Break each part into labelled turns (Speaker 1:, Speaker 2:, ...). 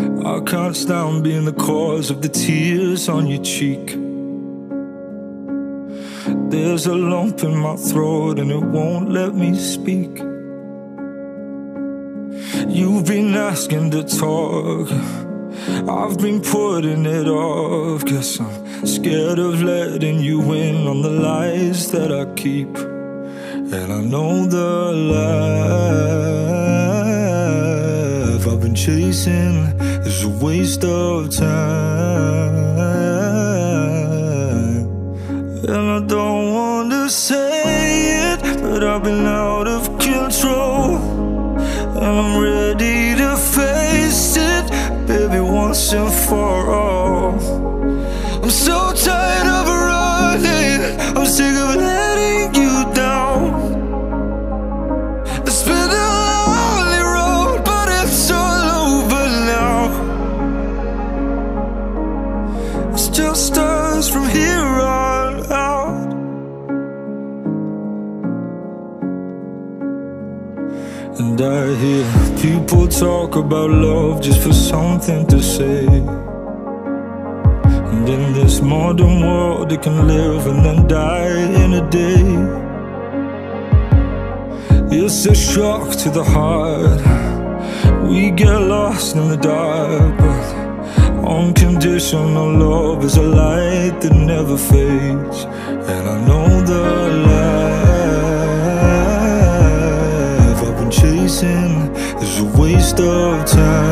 Speaker 1: I can't stand being the cause of the tears on your cheek. There's a lump in my throat and it won't let me speak. You've been asking to talk. I've been putting it off. Guess I'm scared of letting you in on the lies that I keep. And I know the life I've been chasing is a waste of time. And I don't want to say it, but I've been out of control. And I'm ready to face it, baby, once and for all. I'm so tired I hear people talk about love just for something to say. And in this modern world, it can live and then die in a day. It's a shock to the heart. We get lost in the dark, but unconditional love is a light that never fades. And I know the life chasing is a waste of time.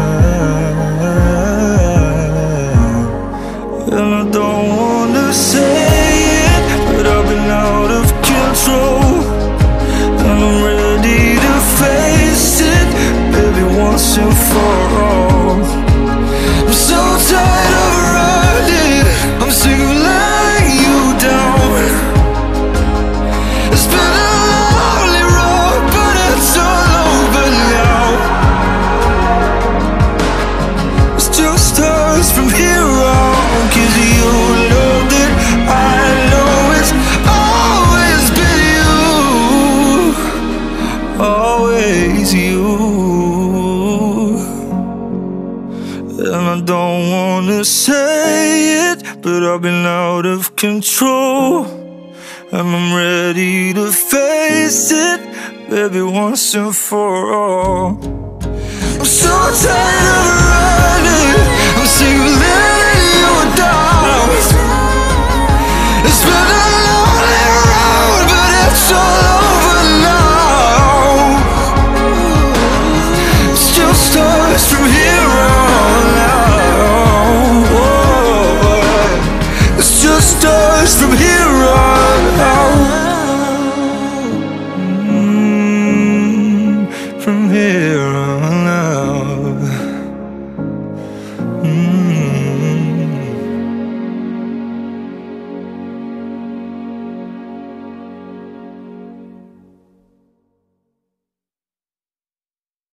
Speaker 1: You. And I don't wanna say it, but I've been out of control. And I'm ready to face it, baby, once and for all. I'm so tired of running, I'm sick of living.